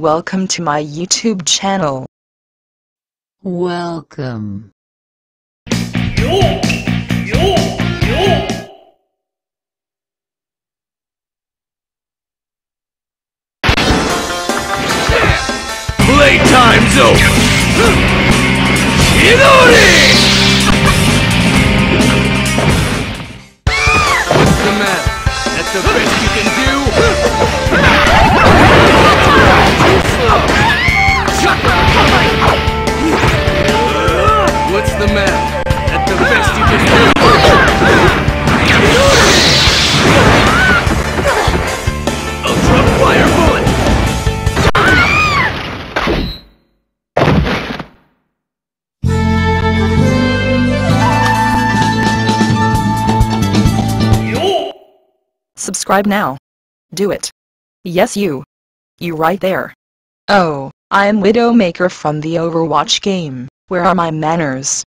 Welcome to my YouTube channel. Welcome. Yo, yo, yo. Playtime zone! Chidori! What's the matter? That's the best you can do? The? That's the best you can do? Subscribe now. Do it. Yes you. You right there. Oh, I am Widowmaker from the Overwatch game. Where are my manners?